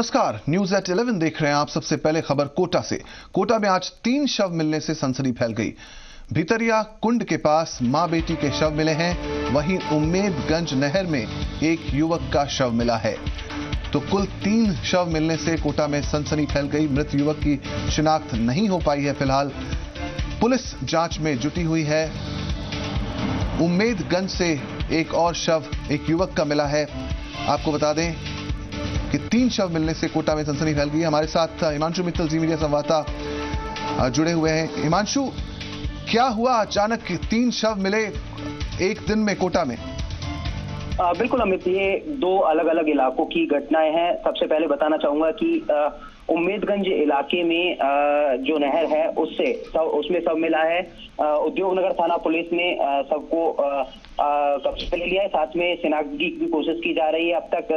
नमस्कार, news eight 11 देख रहे हैं आप सबसे पहले खबर कोटा से। कोटा में आज तीन शव मिलने से सनसनी फैल गई। भितरिया कुंड के पास माँ बेटी के शव मिले हैं। वहीं उम्मेदगंज नहर में एक युवक का शव मिला है। तो कुल तीन शव मिलने से कोटा में सनसनी फैल गई। मृत युवक की शिनाख्त नहीं हो पाई है फ़िलहाल। पुलिस जाँच में जुटी हुई है। उम्मेदगंज से एक और शव एक युवक का मिला है। आपको बता दें कि तीन शव मिलने से कोटा में सनसनी फैल गई हमारे साथ हिमांशु मित्तल जी मीडिया संवाददाता जुड़े हुए हैं। हिमांशु क्या हुआ? अचानक तीन शव मिले एक दिन में कोटा में। आ, बिल्कुल अमित ये दो अलग अलग इलाकों की घटनाएँ हैं। सबसे पहले बताना चाहूँगा कि उम्मेदगंज इलाके में जो नहर है उससे सब उसमें सब मिला है। उद्योग नगर थाना पुलिस ने सबको कब्जे ले लिया है। साथ में शिनाख्त की भी कोशिश की जा रही है। अब तक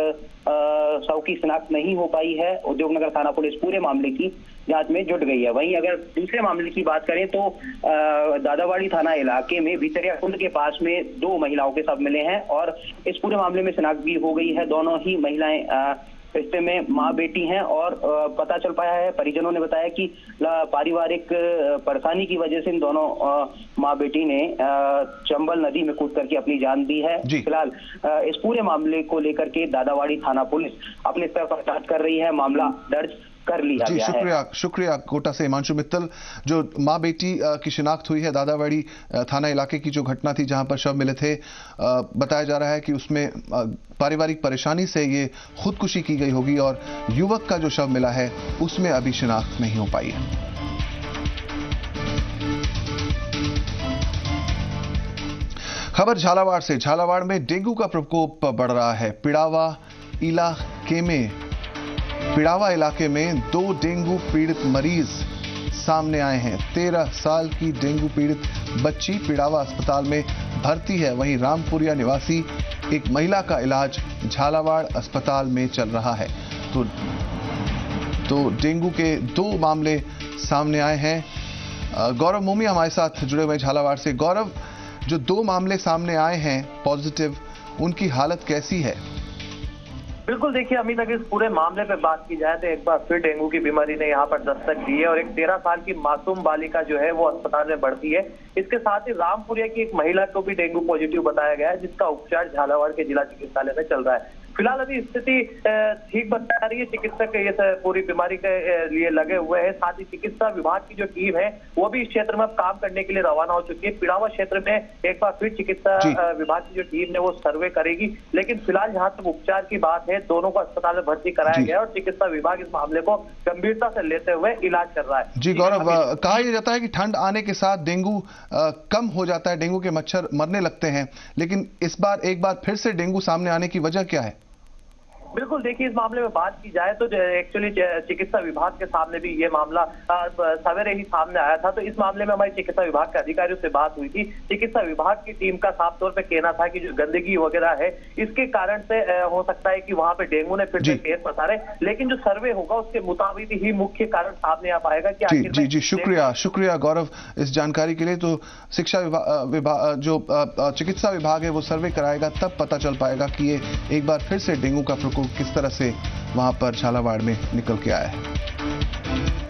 सौ की शिनाख्त नहीं हो पाई है। उद्योग नगर थाना पुलिस पूरे मामले की जाँच में जुट गई है। वहीं अगर दूसरे मामले की बात करें तो दादावाड़ी थाना इलाके में भितरिया कुंड के पास में दो महिलाओं के सब मिले हैं और इस पूरे मामले में शिनाख्त भी हो गई है। दोनों ही महिलाएँ रिश्ते में माँ बेटी हैं और पता चल पाया है परिजनों ने बताया कि पारिवारिक परेशानी की वजह से इन दोनों माँ बेटी ने चंबल नदी में कूद करके अपनी जान दी है। फ़िलहाल इस पूरे मामले को लेकर के दादावाड़ी थाना पुलिस अपने स्तर पर जाँच कर रही है। मामला दर्ज कर लिया जी गया शुक्रिया है। शुक्रिया कोटा से हिमांशु मित्तल जो माँ बेटी की शिनाख्त हुई है दादावाड़ी थाना इलाके की जो घटना थी जहाँ पर शव मिले थे बताया जा रहा है कि उसमें पारिवारिक परेशानी से ये खुदकुशी की गई होगी और युवक का जो शव मिला है उसमें अभी शिनाख्त नहीं हो पाई है खबर झालावाड़ से झालावाड़ में डेंगू का प्रकोप बढ़ रहा है पिड़ावा इलाके में पिड़ावा इलाके में दो डेंगू पीड़ित मरीज़ सामने आए हैं। तेरह साल की डेंगू पीड़ित बच्ची पिड़ावा अस्पताल में भर्ती है। वहीं रामपुरिया निवासी एक महिला का इलाज झालावाड़ अस्पताल में चल रहा है। तो तो डेंगू के दो मामले सामने आए हैं। गौरव मोमी हमारे साथ जुड़े हुए झालावाड़ से। गौरव, जो दो मामले सामने आए हैं, पॉजिटिव, उनकी हालत कैसी है? बिल्कुल देखिए, अभी तक इस पूरे मामले पे बात की जाए तो एक बार फिर डेंगू की बीमारी ने यहाँ पर दस्तक दी है और एक तेरह साल की मासूम बालिका जो है वो अस्पताल में बढ़ती है। इसके साथ ही रामपुरिया की एक महिला को भी डेंगू पॉजिटिव बताया गया है, जिसका उपचार झालावाड़ के जिला चिकित्सालय में चल रहा है। फ़िलहाल अभी स्थिति ठीक बता रही है। चिकित्सक ये पूरी बीमारी के लिए लगे हुए हैं। साथ ही चिकित्सा विभाग की जो टीम है वो भी इस क्षेत्र में काम करने के लिए रवाना हो चुकी है। पिड़ावा क्षेत्र में एक बार फिर चिकित्सा विभाग की जो टीम है वो सर्वे करेगी। लेकिन फ़िलहाल जहाँ तक उपचार की बात है दोनों को अस्पताल में भर्ती कराया गया और चिकित्सा विभाग इस मामले को गंभीरता से लेते हुए इलाज कर रहा है। जी गौरव कहा यह जाता है कि ठंड आने के साथ डेंगू कम हो जाता है डेंगू के मच्छर मरने लगते हैं। लेकिन इस बार एक बार फिर से डेंगू सामने आने की वजह क्या है? बिल्कुल देखिए इस मामले में बात की जाए तो एक्चुअली चिकित्सा विभाग के सामने भी ये मामला सवेरे ही सामने आया था। तो इस मामले में हमारी चिकित्सा विभाग के अधिकारियों से बात हुई थी। चिकित्सा विभाग की टीम का साफ़ तौर पर कहना था कि जो गंदगी वगैरह है इसके कारण से हो सकता है कि वहाँ पे डेंगू ने फिर से पेड़ पसारे। लेकिन जो सर्वे होगा उसके मुताबिक ही मुख्य कारण सामने आ पाएगा कि जी जी जी शुक्रिया शुक्रिया गौरव इस जानकारी के लिए। तो शिक्षा विभाग जो चिकित्सा विभाग है वो सर्वे कराएगा तब पता चल पाएगा कि ये एक बार फिर से डेंगू का प्रकोप किस तरह से वहाँ पर झालावाड़ में निकल के आया है?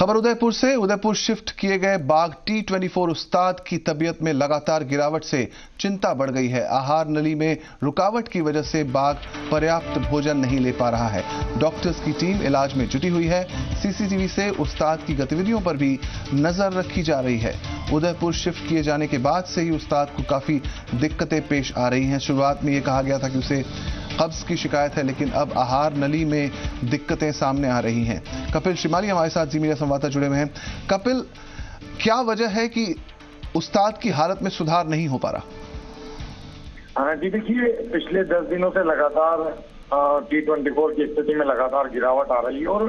खबर उदयपुर से, उदयपुर शिफ्ट किए गए बाघ टी ट्वेंटी फोर उस्ताद की तबीयत में लगातार गिरावट से चिंता बढ़ गई है। आहार नली में रुकावट की वजह से बाघ पर्याप्त भोजन नहीं ले पा रहा है। डॉक्टर्स की टीम इलाज में जुटी हुई है। सीसीटीवी से उस्ताद की गतिविधियों पर भी नज़र रखी जा रही है। उदयपुर शिफ्ट किए जाने के बाद से ही उस्ताद को काफ़ी दिक्कतें पेश आ रही हैं। शुरुआत में ये कहा गया था कि उसे कब्ज की शिकायत है, लेकिन अब आहार नली में दिक्कतें सामने आ रही हैं। कपिल शिमाली हमारे साथ जी मीडिया संवाददाता जुड़े हुए हैं। कपिल, क्या वजह है कि उस्ताद की हालत में सुधार नहीं हो पा रहा? हाँ जी, देखिए, पिछले दस दिनों से लगातार टी ट्वेंटी फोर की स्थिति में लगातार गिरावट आ रही है और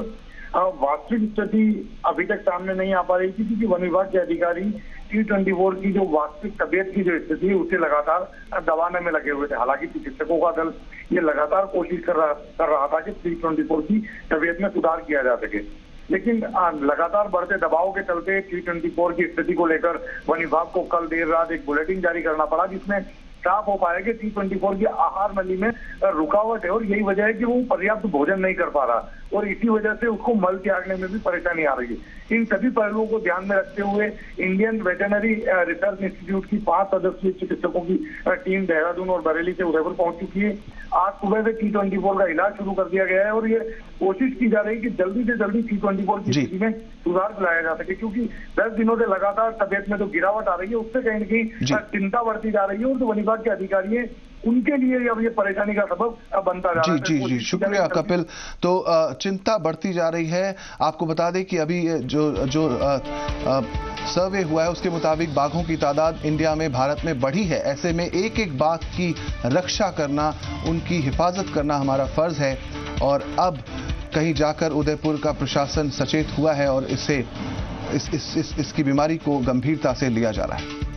वास्तविक स्थिति अभी तक सामने नहीं आ पा रही थी, क्योंकि वन विभाग के अधिकारी टी ट्वेंटी फोर की जो वास्तविक तबियत की जो स्थिति उसे लगातार दबाने में लगे हुए थे। हालाँकि चिकित्सकों का दल ये लगातार कोशिश कर रहा कर रहा था कि टी ट्वेंटी फोर की तबियत में सुधार किया जा सके। लेकिन लगातार बढ़ते दबाव के चलते टी ट्वेंटी फोर की स्थिति को लेकर वन विभाग को कल देर रात एक बुलेटिन जारी करना पड़ा, जिसमें साफ़ हो पाया कि टी ट्वेंटी फोर की आहार नली में रुकावट है और यही वजह है कि वो पर्याप्त भोजन नहीं कर पा रहा। और इसी वजह से उसको मल त्यागने में भी परेशानी आ रही है। इन सभी पहलुओं को ध्यान में रखते हुए इंडियन वेटनरी रिसर्च इंस्टीट्यूट की पाँच सदस्यीय चिकित्सकों की टीम देहरादून और बरेली से उदयपुर पहुँच चुकी है आज सुबह से टी ट्वेंटी फोर का इलाज शुरू कर दिया गया है और ये कोशिश की जा रही है कि जल्दी से जल्दी टी ट्वेंटी फोर की स्थिति में सुधार लाया जा सके क्योंकि दस दिनों से लगातार तबियत में तो गिरावट आ रही है उससे कहीं ना कहीं चिंता बढ़ती जा रही है और जो वन विभाग के अधिकारी है उनके लिए अब ये परेशानी का सबब बनता जा रहा है। जी जी जी शुक्रिया कपिल। तो चिंता बढ़ती जा रही है। आपको बता दें कि अभी जो जो सर्वे हुआ है उसके मुताबिक बाघों की तादाद इंडिया में भारत में बढ़ी है। ऐसे में एक एक बाघ की रक्षा करना उनकी हिफाजत करना हमारा फ़र्ज़ है। और अब कहीं जाकर उदयपुर का प्रशासन सचेत हुआ है और इसे इस, इस, इस, इसकी बीमारी को गंभीरता से लिया जा रहा है।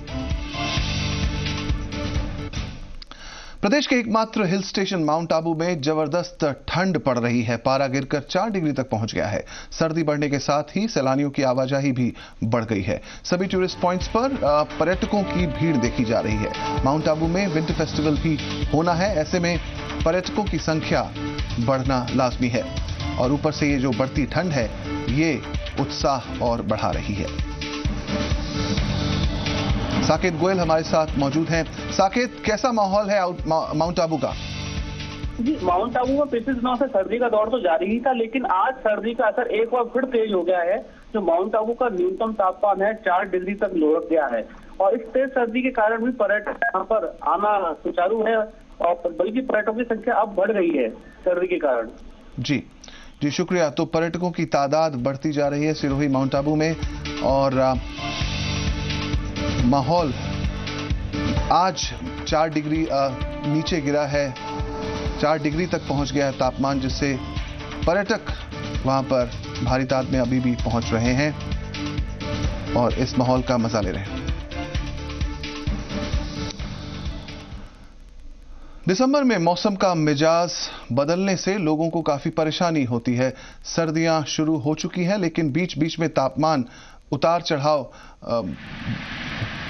प्रदेश के एकमात्र हिल स्टेशन माउंट आबू में ज़बरदस्त ठंड पड़ रही है। पारा गिरकर चार डिग्री तक पहुँच गया है। सर्दी बढ़ने के साथ ही सैलानियों की आवाजाही भी बढ़ गई है। सभी टूरिस्ट पॉइंट्स पर पर्यटकों की भीड़ देखी जा रही है। माउंट आबू में विंटर फेस्टिवल भी होना है। ऐसे में पर्यटकों की संख्या बढ़ना लाजमी है। और ऊपर से ये जो बढ़ती ठंड है, ये उत्साह और बढ़ा रही है। साकेत गोयल हमारे साथ मौजूद हैं। साकेत कैसा माहौल है माउंट आबू का? जी माउंट आबू में पिछले दिनों से सर्दी का दौर तो जारी ही था लेकिन आज सर्दी का असर एक बार फिर तेज हो गया है जो माउंट आबू का न्यूनतम तापमान है चार डिग्री तक लुढ़क गया है। और इस तेज सर्दी के कारण भी पर्यटक यहाँ पर आना सुचारू है और बल्कि पर्यटकों की संख्या अब बढ़ रही है सर्दी के कारण। जी जी शुक्रिया। तो पर्यटकों की तादाद बढ़ती जा रही है सिरोही माउंट आबू में और माहौल आज चार डिग्री नीचे गिरा है। चार डिग्री तक पहुँच गया है तापमान, जिससे पर्यटक वहाँ पर भारी ताद में अभी भी पहुँच रहे हैं और इस माहौल का मज़ा ले रहे हैं। दिसंबर में मौसम का मिजाज बदलने से लोगों को काफ़ी परेशानी होती है। सर्दियाँ शुरू हो चुकी हैं, लेकिन बीच बीच में तापमान उतार चढ़ाव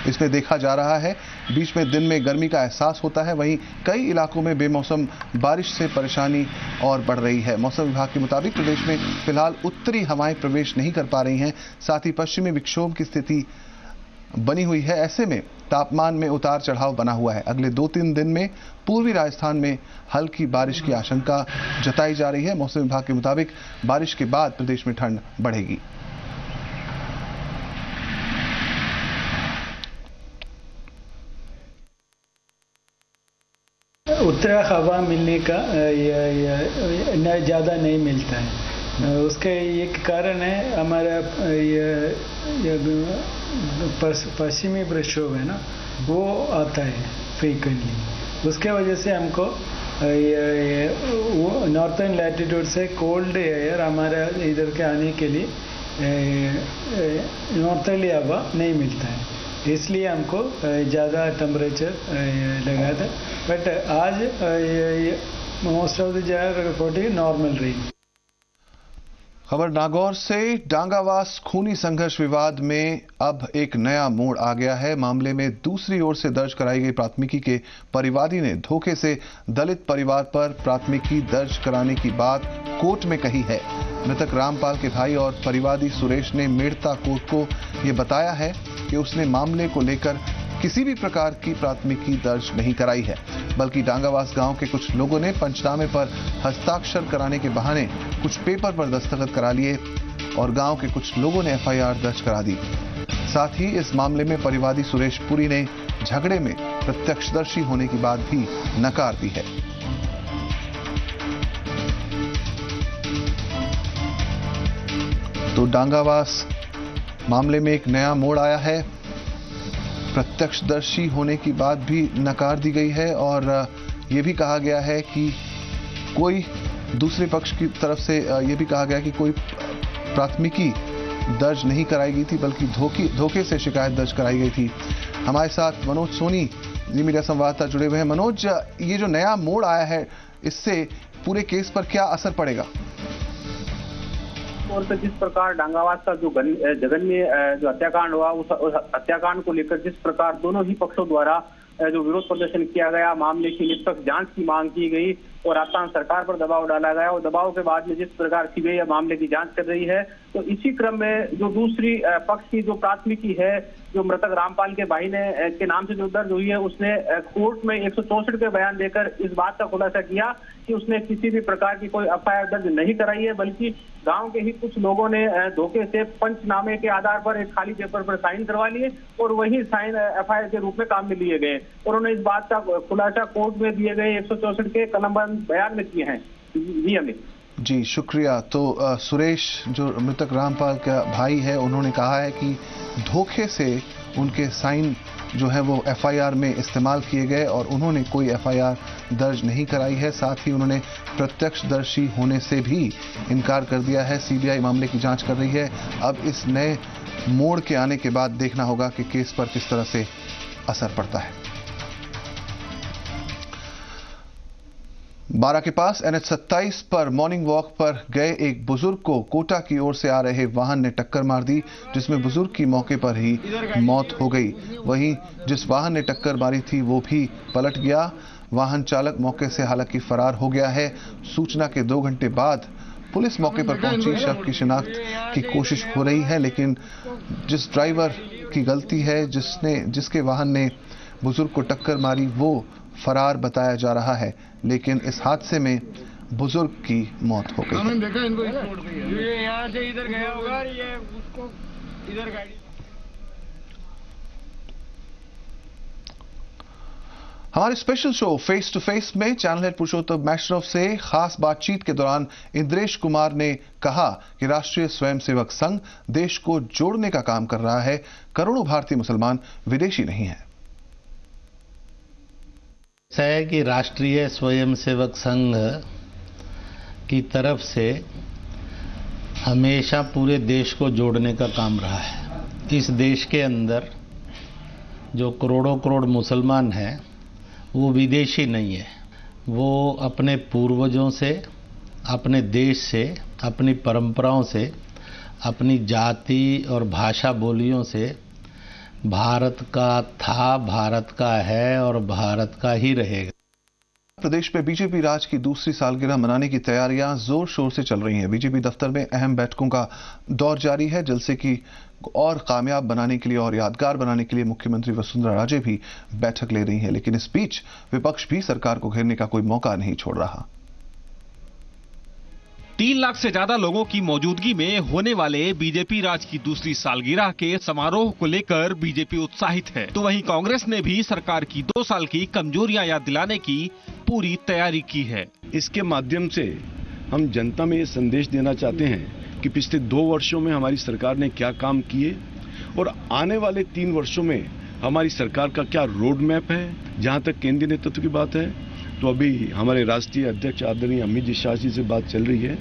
इसमें देखा जा रहा है। बीच में दिन में गर्मी का एहसास होता है। वहीं कई इलाकों में बेमौसम, बारिश से परेशानी और बढ़ रही है। मौसम विभाग के मुताबिक प्रदेश में फ़िलहाल उत्तरी हवाएँ प्रवेश नहीं कर पा रही हैं। साथ ही पश्चिमी विक्षोभ की स्थिति बनी हुई है। ऐसे में तापमान में उतार चढ़ाव बना हुआ है। अगले दो तीन दिन में पूर्वी राजस्थान में हल्की बारिश की आशंका जताई जा रही है। मौसम विभाग के मुताबिक बारिश के बाद प्रदेश में ठंड बढ़ेगी। उत्तरा हवा मिलने का ज़्यादा नहीं मिलता है। उसका एक कारण है, हमारा पश्चिमी प्रक्षोभ है ना, वो आता है फ्रीक्वेंटली उसके वजह से हमको नॉर्थन लैटिट्यूड से कोल्ड एयर हमारा इधर के आने के लिए नॉर्थली हवा नहीं मिलता है। इसलिए हमको ज़्यादा टेम्परेचर लगा था। बट आज most of the reporting normal रही खबर नागौर से, डांगावास खूनी संघर्ष विवाद में अब एक नया मोड़ आ गया है। मामले में दूसरी ओर से दर्ज कराई गई प्राथमिकी के परिवादी ने धोखे से दलित परिवार पर प्राथमिकी दर्ज कराने की बात कोर्ट में कही है। मृतक रामपाल के भाई और परिवादी सुरेश ने मेड़ता कोर्ट को ये बताया है कि उसने मामले को लेकर किसी भी प्रकार की प्राथमिकी दर्ज नहीं कराई है, बल्कि डांगावास गाँव के कुछ लोगों ने पंचनामे पर हस्ताक्षर कराने के बहाने कुछ पेपर पर दस्तखत करा लिए और गाँव के कुछ लोगों ने एफआईआर दर्ज करा दी। साथ ही इस मामले में परिवादी सुरेश पुरी ने झगड़े में प्रत्यक्षदर्शी होने की बात भी नकार दी है। तो डांगावास मामले में एक नया मोड़ आया है। प्रत्यक्षदर्शी होने की बात भी नकार दी गई है और ये भी कहा गया है कि कोई दूसरे पक्ष की तरफ़ से ये भी कहा गया कि कोई प्राथमिकी दर्ज नहीं कराई गई थी, बल्कि धोखे धोखे से शिकायत दर्ज कराई गई थी। हमारे साथ मनोज सोनी, जी मीडिया संवाददाता जुड़े हुए हैं। मनोज ये जो नया मोड़ आया है, इससे पूरे केस पर क्या असर पड़ेगा? तौर पर जिस प्रकार डांगावास का जो जघन्य जो हत्याकांड हुआ, उस हत्याकांड को लेकर जिस प्रकार दोनों ही पक्षों द्वारा जो विरोध प्रदर्शन किया गया, मामले की निष्पक्ष जाँच की मांग की गई और राजस्थान सरकार पर दबाव डाला गया और दबाव के बाद में जिस प्रकार सीबीआई मामले की जाँच कर रही है तो इसी क्रम में जो दूसरी पक्ष की जो प्राथमिकी है, जो मृतक रामपाल के भाई ने के नाम से जो दर्ज हुई है, उसने कोर्ट में एक के बयान देकर इस बात का खुलासा किया कि उसने किसी भी प्रकार की कोई एफआईआर दर्ज नहीं कराई है, बल्कि गाँव के ही कुछ लोगों ने धोखे से पंचनामे के आधार पर एक खाली पेपर पर साइन करवा लिए और वही साइन एफआईआर के रूप में काम में लिए गए। और उन्होंने इस बात का खुलासा कोर्ट में दिए गए एक के कलमबंद बयान में किए हैं। जी अमित जी शुक्रिया। तो आ, सुरेश जो मृतक रामपाल का भाई है उन्होंने कहा है कि धोखे से उनके साइन जो है वो एफआईआर में इस्तेमाल किए गए और उन्होंने कोई एफआईआर दर्ज नहीं कराई है। साथ ही उन्होंने प्रत्यक्षदर्शी होने से भी इनकार कर दिया है। सीबीआई मामले की जाँच कर रही है। अब इस नए मोड़ के आने के बाद देखना होगा कि केस पर किस तरह से असर पड़ता है। बारा के पास एनएच 27 पर मॉर्निंग वॉक पर गए एक बुज़ुर्ग को कोटा की ओर से आ रहे वाहन ने टक्कर मार दी, जिसमें बुज़ुर्ग की मौके पर ही मौत हो गई। वहीं जिस वाहन ने टक्कर मारी थी, वो भी पलट गया। वाहन चालक मौके से हालाँकि फरार हो गया है। सूचना के दो घंटे बाद पुलिस मौके पर पहुँची। शव की शिनाख्त की कोशिश हो रही है, लेकिन जिस ड्राइवर की गलती है, जिसने, जिसके वाहन ने बुज़ुर्ग को टक्कर मारी, वो फरार बताया जा रहा है लेकिन इस हादसे में बुज़ुर्ग की मौत हो गई। देखा इनको यहाँ से इधर गया होगा ये उसको इधर गाड़ी हमारे special show face to face में चैनल हेड पुरुषोत्तम मैश्रफ से खास बातचीत के दौरान इंद्रेश कुमार ने कहा कि राष्ट्रीय स्वयंसेवक संघ देश को जोड़ने का काम कर रहा है। करोड़ों भारतीय मुसलमान विदेशी नहीं है। है कि राष्ट्रीय स्वयंसेवक संघ की तरफ़ से हमेशा पूरे देश को जोड़ने का काम रहा है। इस देश के अंदर जो करोड़ों करोड़ मुसलमान हैं, वो विदेशी नहीं है। वो अपने पूर्वजों से, अपने देश से, अपनी परंपराओं से, अपनी जाति और भाषा बोलियों से भारत का था, भारत का है और भारत का ही रहेगा। प्रदेश में बीजेपी राज की दूसरी सालगिरह मनाने की तैयारियाँ ज़ोर शोर से चल रही हैं। बीजेपी दफ्तर में अहम बैठकों का दौर जारी है। जलसे की और कामयाब बनाने के लिए और यादगार बनाने के लिए मुख्यमंत्री वसुंधरा राजे भी बैठक ले रही हैं, लेकिन इस बीच विपक्ष भी सरकार को घेरने का कोई मौका नहीं छोड़ रहा। तीन लाख से ज़्यादा लोगों की मौजूदगी में होने वाले बीजेपी राज की दूसरी सालगिरह के समारोह को लेकर बीजेपी उत्साहित है। तो वहीं कांग्रेस ने भी सरकार की दो साल की कमजोरियाँ याद दिलाने की पूरी तैयारी की है। इसके माध्यम से हम जनता में ये संदेश देना चाहते हैं कि पिछले दो वर्षों में हमारी सरकार ने क्या काम किए और आने वाले तीन वर्षों में हमारी सरकार का क्या रोड मैप है? जहाँ तक केंद्रीय नेतृत्व की बात है तो अभी हमारे राष्ट्रीय अध्यक्ष आदरणीय अमित जी शाह जी से बात चल रही है।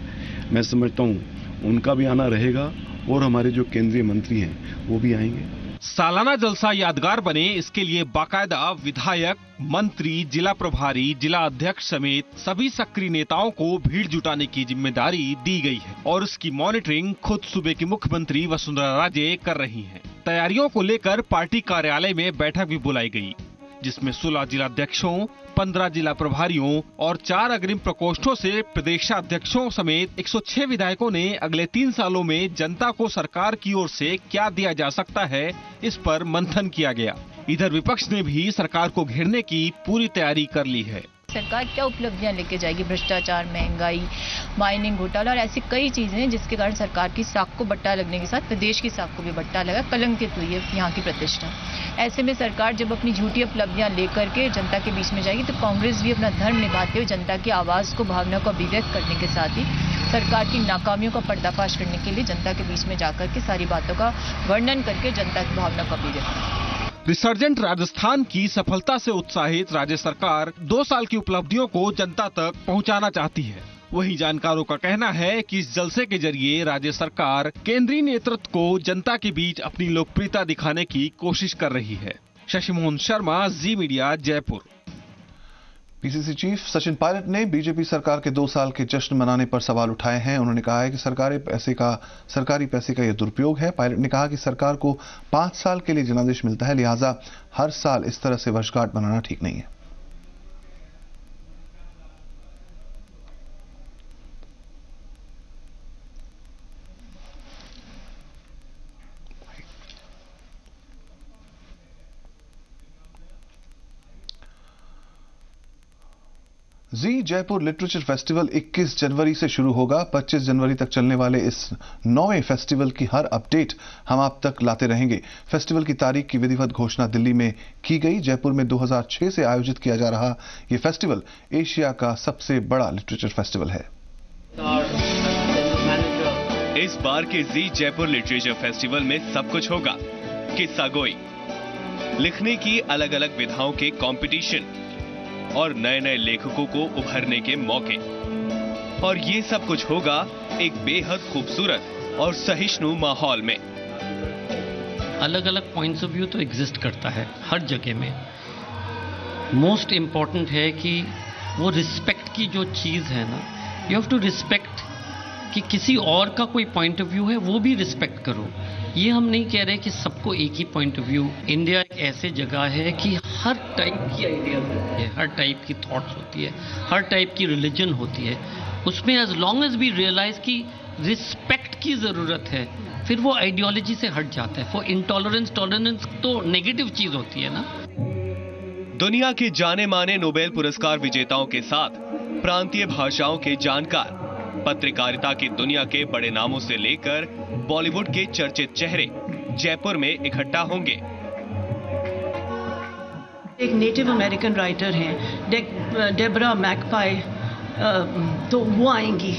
मैं समझता हूँ उनका भी आना रहेगा और हमारे जो केंद्रीय मंत्री हैं, वो भी आएँगे। सालाना जलसा यादगार बने, इसके लिए बाकायदा विधायक, मंत्री, जिला प्रभारी, जिला अध्यक्ष समेत सभी सक्रिय नेताओं को भीड़ जुटाने की ज़िम्मेदारी दी गई है और इसकी मॉनिटरिंग खुद सूबे की मुख्यमंत्री वसुंधरा राजे कर रही हैं। तैयारियों को लेकर पार्टी कार्यालय में बैठक भी बुलाई गई। जिसमें सोलह जिलाध्यक्षों, पंद्रह जिला प्रभारियों और चार अग्रिम प्रकोष्ठों से प्रदेशाध्यक्षों समेत 106 विधायकों ने अगले तीन सालों में जनता को सरकार की ओर से क्या दिया जा सकता है, इस पर मंथन किया गया। इधर विपक्ष ने भी सरकार को घेरने की पूरी तैयारी कर ली है। सरकार क्या उपलब्धियाँ लेके जाएगी? भ्रष्टाचार, महँगाई माइनिंग घोटाला और ऐसी कई चीज़ें हैं जिसके कारण सरकार की साख को बट्टा लगने के साथ, प्रदेश की साख को भी बट्टा लगा। कलंकित हुई है यहाँ की प्रतिष्ठा। ऐसे में सरकार जब अपनी झूठी उपलब्धियाँ लेकर के जनता के बीच में जाएगी तो कांग्रेस भी अपना धर्म निभाते हुए जनता की आवाज़ को भावना को अभिव्यक्त करने के साथ ही सरकार की नाकामियों का पर्दाफाश करने के लिए जनता के बीच में जाकर के सारी बातों का वर्णन करके जनता की भावना को अभिव्यक्त रिसर्जेंट राजस्थान की सफलता से उत्साहित राज्य सरकार दो साल की उपलब्धियों को जनता तक पहुंचाना चाहती है। वहीं जानकारों का कहना है कि इस जलसे के ज़रिए राज्य सरकार केंद्रीय नेतृत्व को जनता के बीच अपनी लोकप्रियता दिखाने की कोशिश कर रही है। Shashi Mohan Sharma, Zee media, Jaipur. PCC chief Sachin Pilot ने बीजेपी सरकार के दो साल के जश्न मनाने पर सवाल उठाए हैं। उन्होंने कहा है कि सरकारी पैसे का, सरकारी पैसे का यह दुरुपयोग है। पायलट ने कहा कि सरकार को पाँच साल के लिए जनादेश मिलता है, लिहाजा हर साल इस तरह से वर्षगांठ मनाना ठीक नहीं है। जी, जयपुर लिटरेचर फेस्टिवल 21 जनवरी से शुरू होगा। 25 जनवरी तक चलने वाले इस नौवें फेस्टिवल की हर अपडेट हम आप तक लाते रहेंगे। फेस्टिवल की तारीख की विधिवत घोषणा दिल्ली में की गई। जयपुर में 2006 से आयोजित किया जा रहा यह फेस्टिवल एशिया का सबसे बड़ा लिटरेचर फेस्टिवल है। इस बार के जी, जयपुर लिटरेचर फेस्टिवल में सब कुछ होगा। किस्सा गोई। लिखने की अलग अलग विधाओं के कंपटीशन और नए नए लेखकों को उभरने के मौके। और ये सब कुछ होगा एक बेहद खूबसूरत और सहिष्णु माहौल में। अलग अलग पॉइंट्स ऑफ़ व्यू तो एग्जिस्ट करता है, हर जगह में। मोस्ट इंपॉर्टेंट है कि वो रिस्पेक्ट की जो चीज़ है ना यू हैव टू रिस्पेक्ट कि किसी और का कोई पॉइंट ऑफ़ व्यू है, वो भी रिस्पेक्ट करो। ये हम नहीं कह रहे कि सबको एक ही पॉइंट ऑफ़ व्यू इंडिया एक ऐसे जगह है कि हर टाइप की आइडियाज़ होती है, हर टाइप की थॉट्स होती है, हर टाइप की रिलीजन होती है। उसमें as long as we realise की रिस्पेक्ट की ज़रूरत है, फिर वो आइडियोलॉजी से हट जाता है। फॉर इंटॉलरेंस टॉलरेंस तो नेगेटिव चीज़ होती है ना। दुनिया के जाने माने नोबेल पुरस्कार विजेताओं के साथ, प्रांतीय भाषाओं के जानकार पत्रकारिता की दुनिया के बड़े नामों से लेकर बॉलीवुड के चर्चित चेहरे जयपुर में इकट्ठा होंगे। एक नेटिव अमेरिकन राइटर हैं डेबरा मैकपाई तो वो आएँगी।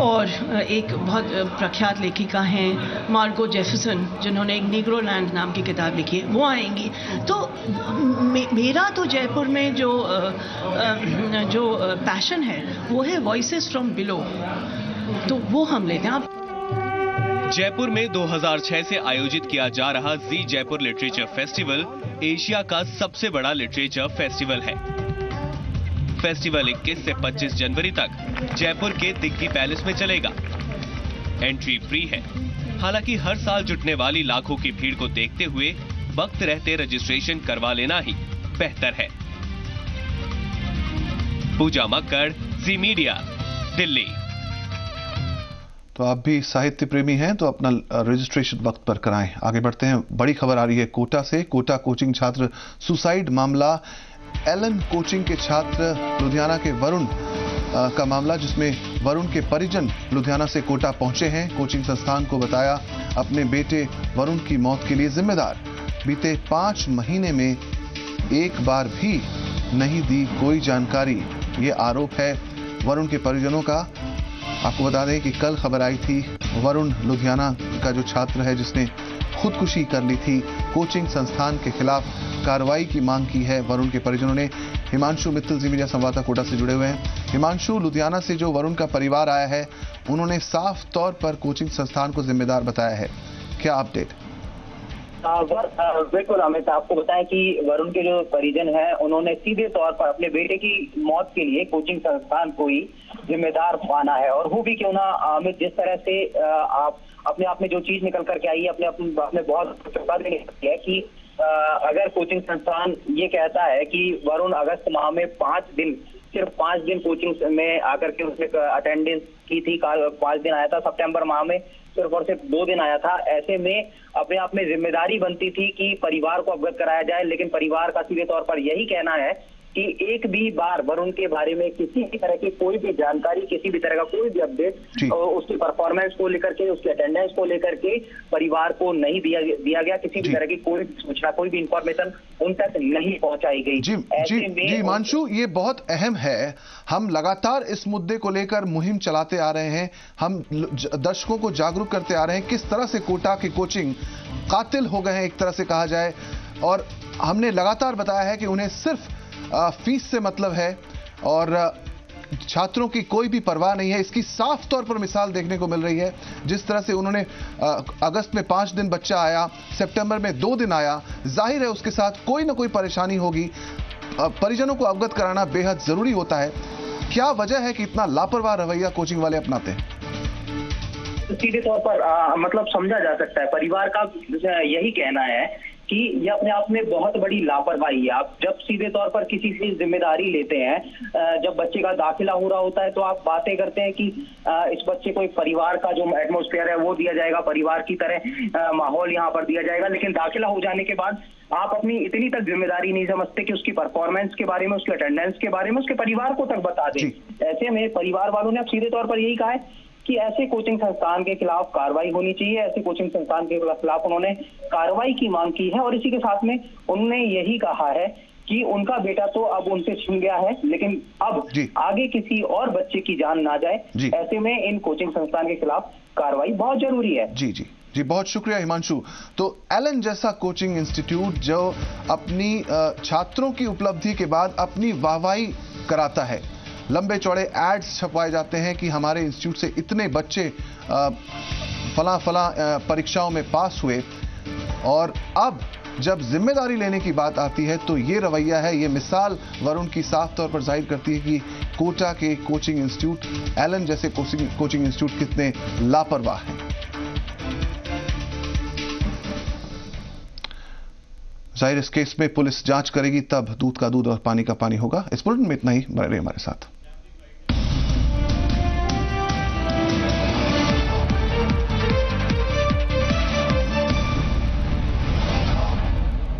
और एक बहुत प्रख्यात लेखिका हैं मार्गो जेफरसन जिन्होंने एक निग्रो लैंड नाम की किताब लिखी है वो आएँगी। तो मे, मेरा तो जयपुर में जो जो पैशन है वो है वॉइसेस फ्रॉम बिलो तो वो हम लेते हैं। आप जयपुर में 2006 से आयोजित किया जा रहा Zee Jaipur literature festival Asia का सबसे बड़ा लिटरेचर फेस्टिवल है। फेस्टिवल 21 से 25 जनवरी तक जयपुर के दिग्गी पैलेस में चलेगा। एंट्री फ्री है। हालाँकि हर साल जुटने वाली लाखों की भीड़ को देखते हुए वक्त रहते रजिस्ट्रेशन करवा लेना ही बेहतर है। Pooja Makkar Zee media Delhi. तो आप भी साहित्य प्रेमी हैं तो अपना रजिस्ट्रेशन वक्त पर कराएँ। आगे बढ़ते हैं। बड़ी खबर आ रही है कोटा से। कोटा कोचिंग छात्र सुसाइड मामला एलन कोचिंग के छात्र लुधियाना के वरुण का मामला जिसमें वरुण के परिजन लुधियाना से कोटा पहुँचे हैं। कोचिंग संस्थान को बताया, अपने बेटे वरुण की मौत के लिए जिम्मेदार। बीते पाँच महीने में एक बार भी नहीं दी कोई जानकारी। ये आरोप है वरुण के परिजनों का। आपको बता दें कि कल खबर आई थी, वरुण लुधियाना का जो छात्र है, जिसने खुदकुशी कर ली थी, कोचिंग संस्थान के खिलाफ कार्रवाई की मांग की है। वरुण के परिजनों ने हिमांशु मित्तल जी मीडिया संवाददाता कोटा से जुड़े हुए हैं। हिमांशु, लुधियाना से जो वरुण का परिवार आया है, उन्होंने साफ़ तौर पर कोचिंग संस्थान को जिम्मेदार बताया है। क्या अपडेट? बिल्कुल, अमित, आपको बताएँ कि वरुण के जो परिजन हैं, उन्होंने सीधे तौर पर अपने बेटे की मौत के लिए कोचिंग संस्थान को ही जिम्मेदार माना है। और वो भी क्यों ना, अमित, जिस तरह से आप अपने आप में जो चीज़ निकल करके आई है, अपने अपने बहुत है कि अगर कोचिंग संस्थान ये कहता है कि वरुण अगस्त माह में पाँच दिन, सिर्फ़ पाँच दिन कोचिंग में आकर के उसने अटेंडेंस की थी पाँच दिन आया था सितंबर माह में, सिर्फ़ और सिर्फ़ दो दिन आया था। ऐसे में अपने आप में ज़िम्मेदारी बनती थी कि परिवार को अवगत कराया जाए, लेकिन परिवार का सीधे तौर पर यही कहना है कि एक भी बार वरुण के बारे में किसी भी तरह की कोई भी जानकारी किसी भी तरह का कोई भी अपडेट उसकी परफॉर्मेंस को लेकर के उसकी अटेंडेंस को लेकर के परिवार को नहीं दिया दिया गया। किसी भी तरह की कोई सूचना कोई भी इंफॉर्मेशन उन तक नहीं पहुंचाई गई। जी जी जी मानशु ये बहुत अहम है। हम लगातार इस मुद्दे को लेकर मुहिम चलाते आ रहे हैं। हम दर्शकों को जागरूक करते आ रहे हैं। किस तरह से कोटा की कोचिंग कातिल हो गए हैं एक तरह से कहा जाए। और हमने लगातार बताया है कि उन्हें सिर्फ़ फ़ीस से मतलब है और छात्रों की कोई भी परवाह नहीं है। इसकी साफ़ तौर पर मिसाल देखने को मिल रही है। जिस तरह से उन्होंने अगस्त में पाँच दिन बच्चा आया सितंबर में दो दिन आया ज़ाहिर है उसके साथ कोई ना कोई परेशानी होगी। परिजनों को अवगत कराना बेहद ज़रूरी होता है। क्या वजह है कि इतना लापरवाह रवैया कोचिंग वाले अपनाते हैं? सीधे तौर पर आ, मतलब समझा जा सकता है। परिवार का यही कहना है कि ये अपने आप में बहुत बड़ी लापरवाही है। आप जब सीधे तौर पर किसी से ज़िम्मेदारी लेते हैं जब बच्चे का दाखिला हो रहा होता है तो आप बातें करते हैं कि इस बच्चे को एक परिवार का जो एटमोस्फेयर है वो दिया जाएगा परिवार की तरह माहौल यहाँ पर दिया जाएगा। लेकिन दाखिला हो जाने के बाद आप अपनी इतनी तक ज़िम्मेदारी नहीं समझते कि उसकी परफॉर्मेंस के बारे में उसके अटेंडेंस के बारे में उसके परिवार को तक बता दें। ऐसे में परिवार वालों ने अब सीधे तौर पर यही कहा है कि ऐसे कोचिंग संस्थान के खिलाफ कार्रवाई होनी चाहिए ऐसे कोचिंग संस्थान के खिलाफ उन्होंने कार्रवाई की मांग की है और इसी के साथ में उन्होंने यही कहा है कि उनका बेटा तो अब उनसे छिन गया है लेकिन अब आगे किसी और बच्चे की जान ना जाए ऐसे में इन कोचिंग संस्थान के खिलाफ कार्रवाई बहुत ज़रूरी है। जी जी। जी बहुत शुक्रिया हिमांशु। तो एलन जैसा कोचिंग इंस्टीट्यूट जो अपनी छात्रों की उपलब्धि के बाद अपनी वाहवाही कराता है लंबे चौड़े एड्स छपवाए जाते हैं कि हमारे इंस्टीट्यूट से इतने बच्चे फला फला परीक्षाओं में पास हुए। और अब जब ज़िम्मेदारी लेने की बात आती है तो ये रवैया है, ये मिसाल वरुण की साफ़ तौर पर ज़ाहिर करती है कि कोटा के कोचिंग इंस्टीट्यूट एलन जैसे कोचिंग इंस्टीट्यूट कितने लापरवाह हैं। ज़ाहिर इस केस में पुलिस जाँच करेगी, तब दूध का दूध और पानी का पानी होगा। इस बुलेटिन में इतना ही। बने रहे हमारे साथ।